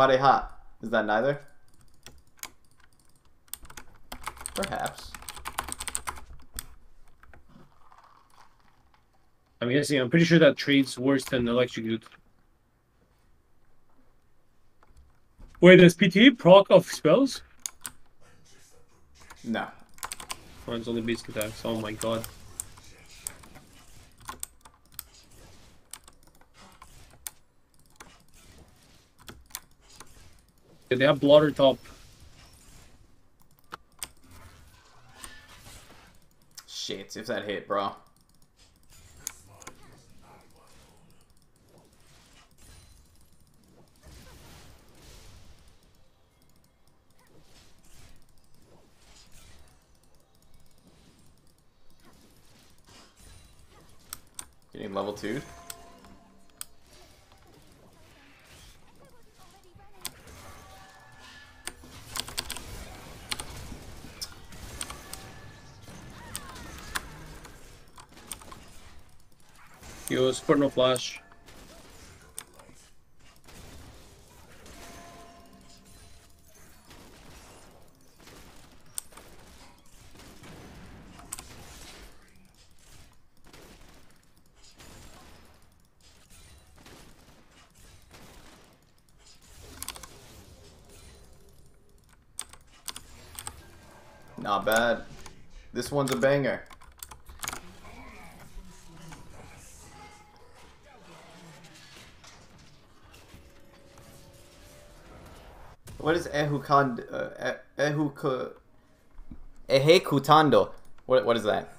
Pareja. Is that neither? Perhaps. I'm guessing. I'm pretty sure that trade's worse than electrocute. Wait, does PT proc of spells? No. Mine's only basic attacks. Oh my god. Yeah, they have blotter top. Shit, if that hit, bro. Getting level 2 was no flash. Not bad. This one's a banger. What is Ehukand uh? What what is that?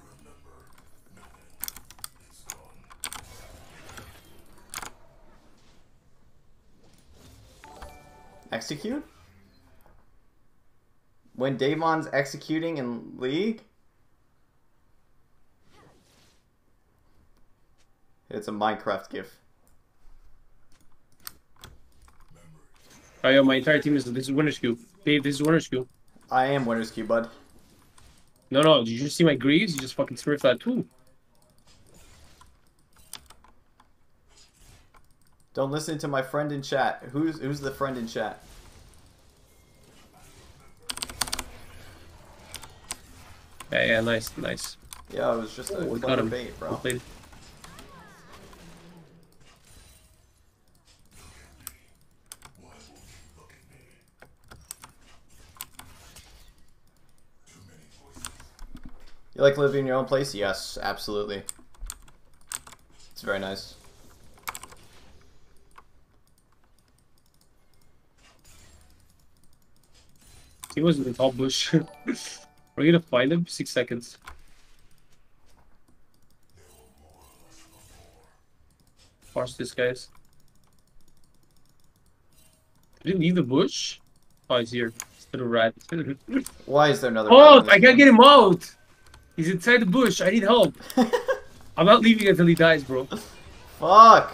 Execute? When Damon's executing in League? It's a Minecraft gif. Oh, yo, my entire team is this is winner's queue. Dave, this is winner's queue. I am Winner's Cube, bud. No, no, did you just see my greaves? You just fucking smurf that too. Don't listen to my friend in chat. Who's who's the friend in chat? Yeah, yeah, nice, nice. Yeah, it was just a Oh, clever bait, bro. You like living in your own place? Yes, absolutely. It's very nice. He was in the top bush. We're gonna find him. Six seconds. Watch this, guys. Did he leave the bush? Oh, he's here. He's little rat. Why is there another? oh, I can't get him out. He's inside the bush. I need help. I'm not leaving until he dies, bro. Fuck!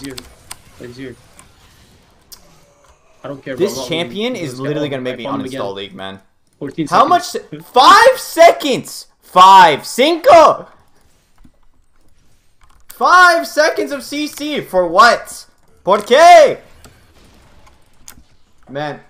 Here. Oh, he's here. I don't care. This not champion is literally gonna make me found him again. uninstall League, man. 14 How much? seconds. Five seconds. Five. Cinco. Five seconds of CC for what? Por qué? Man.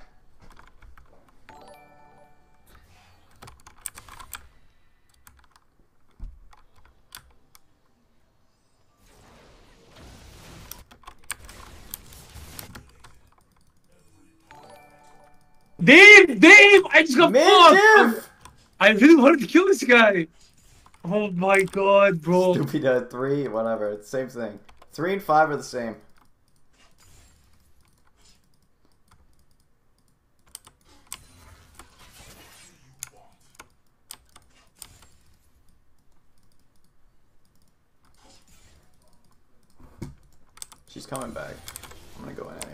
Dave, Dave, I just got fucked. I really wanted to kill this guy. Oh my god, bro. Stupid uh, three, whatever. It's the same thing. Three and five are the same. She's coming back. I'm gonna go in anyways.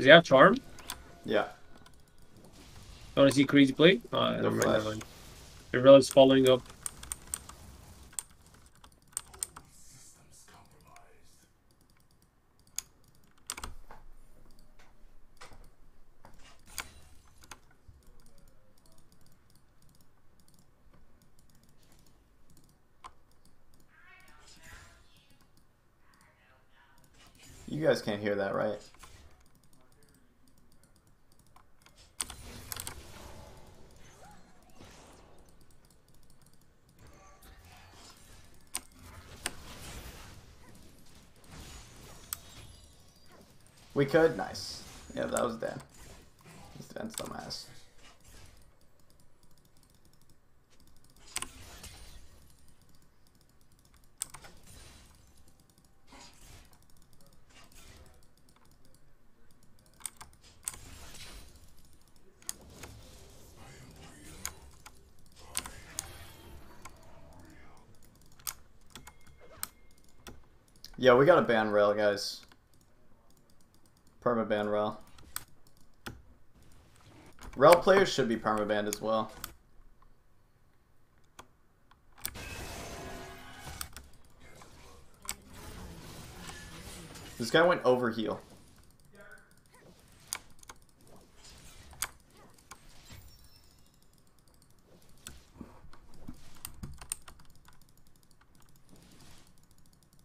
Does he have charm? Yeah. Want to see crazy play? Uh, No never mind, flash. never mind. The is following up. You guys can't hear that, right? We could? Nice. Yeah, that was Dan. This Dan's dumbass. Yeah, we gotta ban Rell, guys. Perma ban Rell. Rell players should be perma banned as well. This guy went over heal.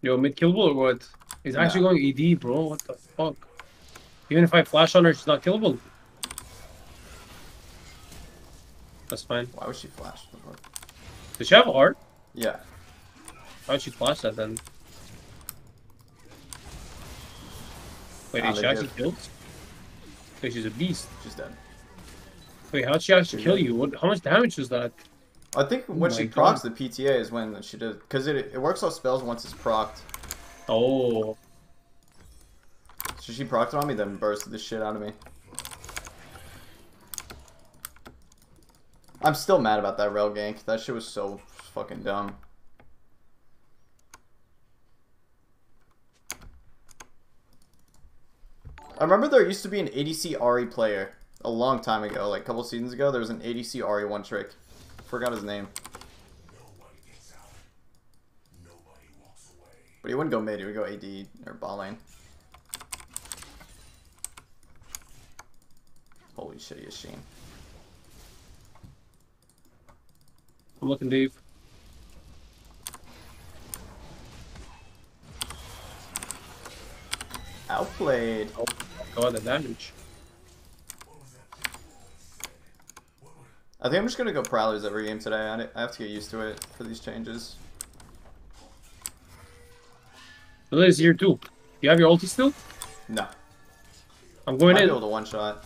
Yo, mid killable or what? He's actually going ED, bro. What the fuck? Even if I flash on her, she's not killable. That's fine. Why would she flash? Does she have art? Yeah. Why would she flash that then? Wait, Ah, did she actually did. kill? Wait, she's a beast. She's dead. Wait, how'd she actually kill you? What? How much damage was that? I think when my she God. procs the PTA is when she does because it it works off spells once it's procced. Oh, So she procced on me, then bursted the shit out of me. I'm still mad about that Rell gank. That shit was so fucking dumb. I remember there used to be an ADC RE player a long time ago, like a couple seasons ago. There was an ADC RE one trick. Forgot his name. But he wouldn't go mid, he would go AD or ball lane. Holy shit, Yashin. I'm looking, Dave. Outplayed. Oh my god, the damage. I think I'm just gonna go Prowlers every game today. I have to get used to it for these changes. Liz here too. You have your ulti still? No. I'm going Might be in. able to one shot.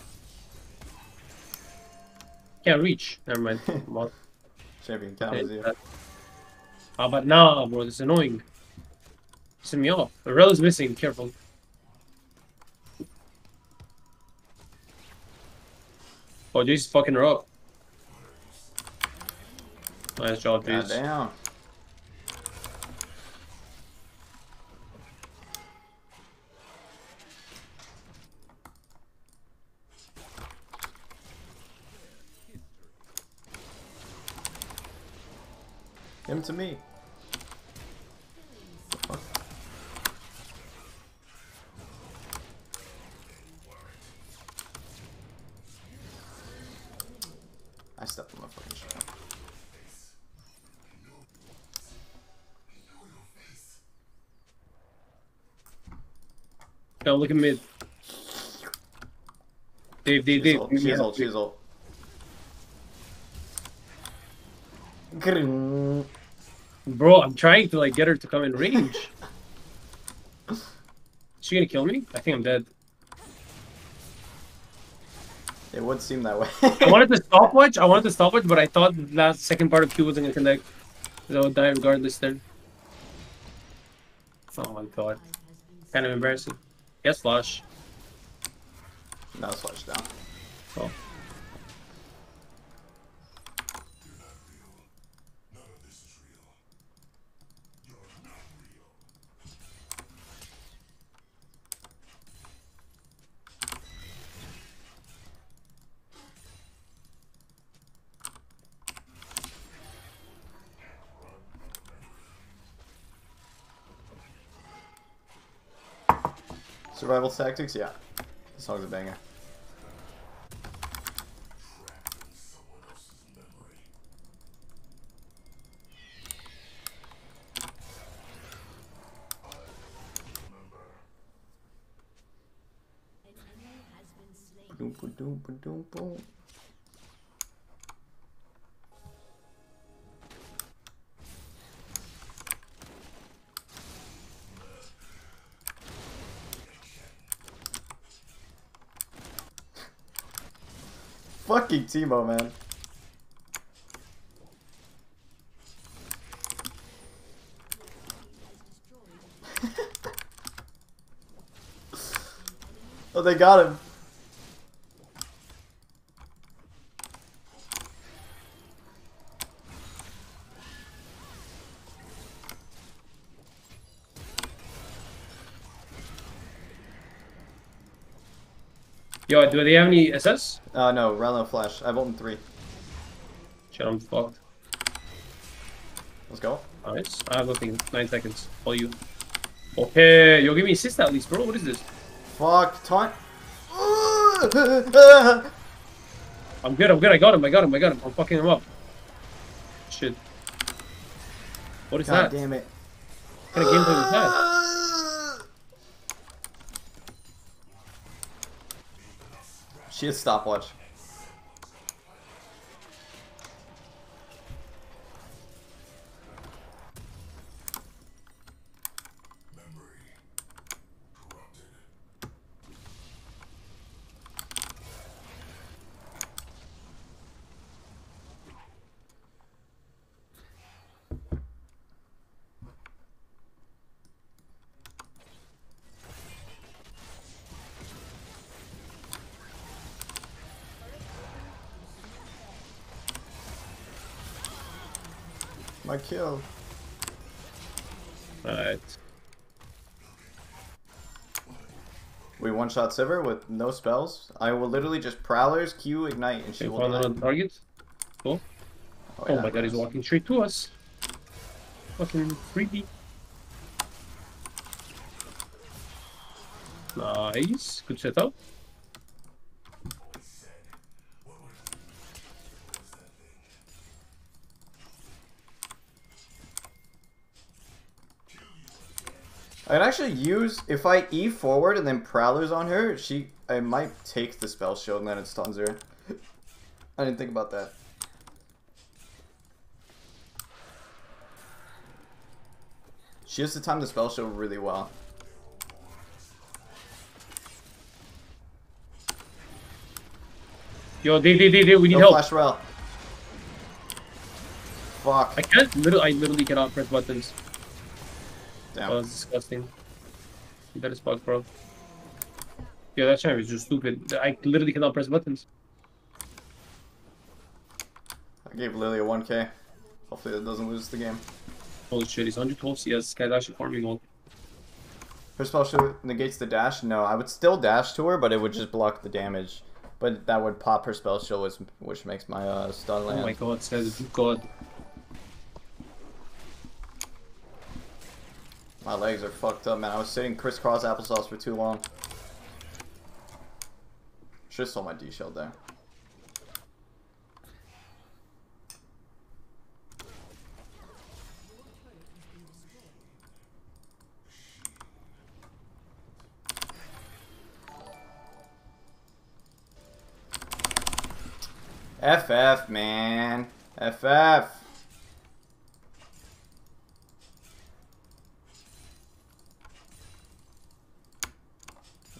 Can't reach. Never mind. Champion counters you. that- How about now, bro? This is annoying. Send me off. The Rell is missing. Careful. Oh, Jace's fucking her up. Nice job, Jace. damn. Him to me. Fuck? I stepped on my fucking shot. Yo, look at mid. Dave, Dave, Dave. old. meet me She's old. She's old. Grrrr. Bro, I'm trying to like get her to come in range. Is she gonna kill me? I think I'm dead. It would seem that way. I wanted to stopwatch. I wanted to stopwatch, but I thought that second part of Q wasn't gonna connect. 'Cause I would die regardless then. Oh my god. Kind of embarrassing. Yes, flash. now slash down. Oh. Survival tactics? Ja. Dat is hard banger. bangen. Doom, doom, doom, doom. Fucking Teemo, man. oh, they got him. Yo, do they have any SS? Uh, no, Relo Flash. I have Ultim 3. Shit, I'm fucked. Let's go. Nice. I have nothing. Nine seconds. All you. Okay, yo, give me assist at least, bro. What is this? Fuck, taunt. I'm good, I'm good. I got him, I got him, I got him. I'm fucking him up. Shit. What is that? God that? damn it. What kind of gameplay was that? She has stopwatch. My kill. Alright. We one shot Sivir with no spells. I will literally just prowlers, Q, ignite, and she Okay, will found die. another target. Cool. Oh, Oh yeah, my god, he's walking straight to us. Fucking creepy. Nice. Good setup. I can actually use if I E forward and then prowlers on her. She, I might take the spell shield and then it stuns her. I didn't think about that. She has to time the spell shield really well. Yo, Dave, Dave, Dave, Dave, we need No help. flash Rell. Fuck. I can't, literally, I literally cannot press buttons. Damn. Oh, that's disgusting. That is bugged, bro. Yeah, that champ is just stupid. I literally cannot press buttons. I gave Lily a 1k. Hopefully that doesn't lose the game. Holy shit, he's 112 CS. This guy's actually farming all. Her spell shield negates the dash? No, I would still dash to her, but it would just block the damage. But that would pop her spell shield, which, which makes my uh, stun land. Oh my god, this guy's a good god. My legs are fucked up, man. I was sitting crisscross applesauce for too long. Should've sold my D shield there. FF, man. FF.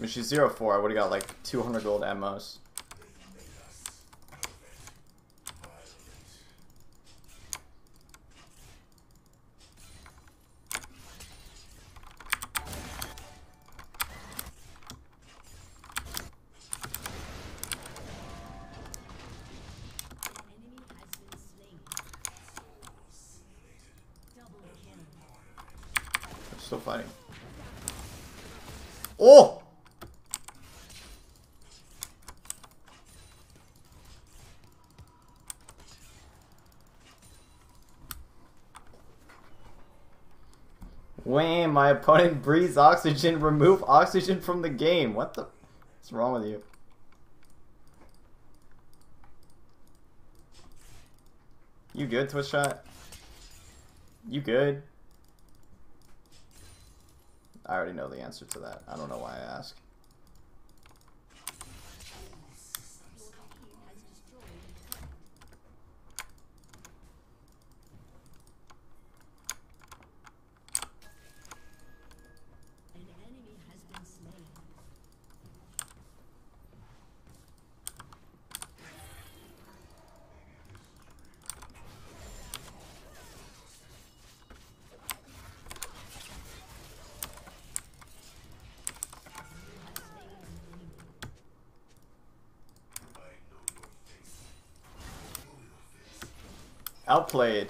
I mean, she's zero four. I would have got like 200 gold at most. Still fighting. Oh! Wham! My opponent breathes oxygen. Remove oxygen from the game. What the? What's wrong with you? You good, Twitch chat? You good? I already know the answer to that. I don't know why I ask. An enemy has been slain. Outplayed.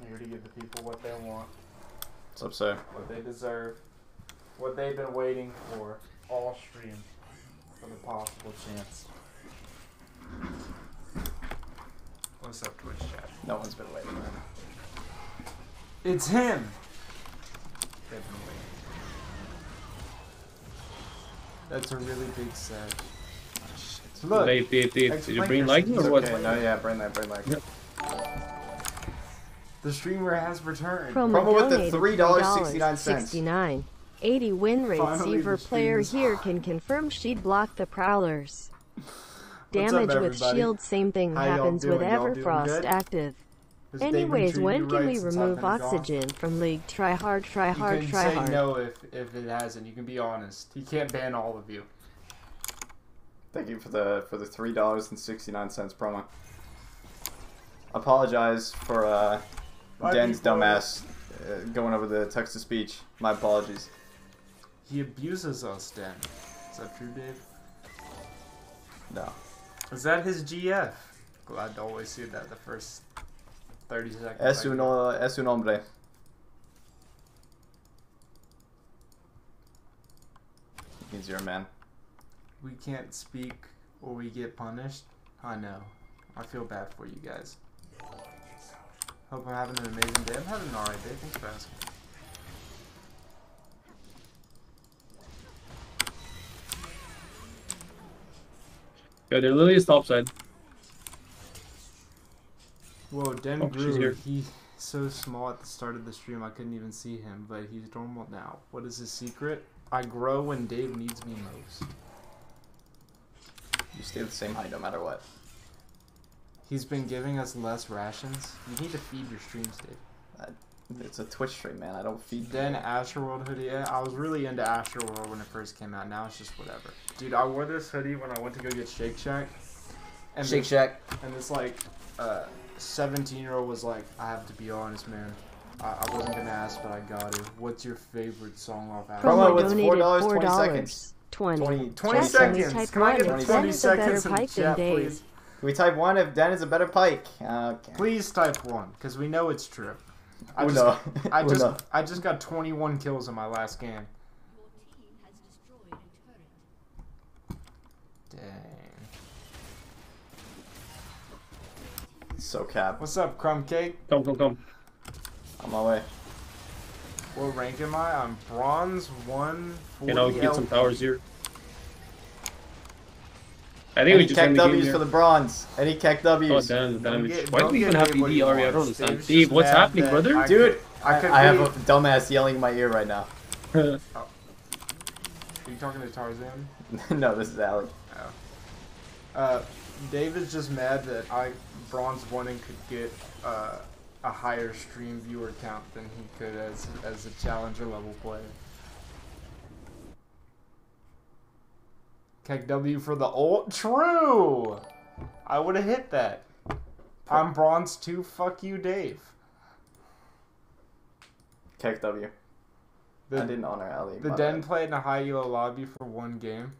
I'm here to give the people what they want, What's up, sir? what they deserve, what they've been waiting for all stream for the possible chance. What's up, Twitch chat? No one's been waiting. Man. It's him. They've been waiting. That's a really big set. Look, Dave, Dave, Dave, did you bring your like skills, or what? Okay, no, yeah, bring that, bring that. Yep. the streamer has returned. Promo, Promo with the $3.69. 69. 80 win rate. Finally, Sivir player here can confirm she'd block the prowlers. What's up, Damage with shield, same thing How happens with doing? Y'all doing Everfrost active. Has Anyways, when can we remove been gone? oxygen from League? Try hard, try You hard, can try say hard. no if, if it hasn't. You can be honest. He can't ban all of you. Thank you for the for the three dollars and sixty nine cents promo. Apologize for uh, My Den's dumbass uh, going over the text to speech. My apologies. He abuses us, Den. Is that true, Dave? No. Is that his GF? Glad to always see that the first 30 seconds. Es un, es un hombre. Means you're a man. We can't speak or we get punished. I know. I feel bad for you guys. Hope I'm having an amazing day. I'm having an alright day. Thanks for asking. Yeah, they're literally is top side. Whoa, Den Oh, she's here. He's so small at the start of the stream I couldn't even see him, but he's normal now. What is his secret? I grow when Dave needs me most. You stay the same height no matter what. He's been giving us less rations. You need to feed your streams, Dave. It's a Twitch stream, man. I don't feed. Then Astroworld hoodie. Yeah, I was really into Astroworld when it first came out. Now it's just whatever. Dude, I wore this hoodie when I went to go get Shake Shack. And Shake this, Shack. And this like, uh, 17 year old was like, I have to be honest, man. I, I wasn't gonna ask, but I got it. What's your favorite song off Astroworld? Promo Promo with donated $4, 4 20 seconds. 20. 20, 20 Chat seconds. type Can I get 20 Den is a better seconds in the pipe chat, Dave. please? We type one if Den is a better Pyke. Okay. Please type one, because we know it's true. I just, Uno. I just, Uno. I just got 21 kills in my last game. Your team has destroyed a turret. Dang. So cap. What's up, Crumb Cake? Come, come, come. On my way. What rank am I? I'm bronze 140 You know, get some LP. towers here. I think we just Keck end the game W's for the bronze. Any Keck Oh, W's. damn, Don't damage. get- Why do we even have Dave what ED already? I don't understand. Dave's Dave, what's mad happening, that brother? I Dude, I I, could I have a dumbass yelling in my ear right now. Are you talking to Tarzan? no, this is Alec. Uh, Dave is just mad that I bronze one and could get uh, a higher stream viewer count than he could as as a challenger level player. Keck W for the ult. True. I would have hit that. I'm bronze two. Fuck you, Dave. Keck W. The, I didn't honor Ali. the Den bad. played in a high elo lobby for one game.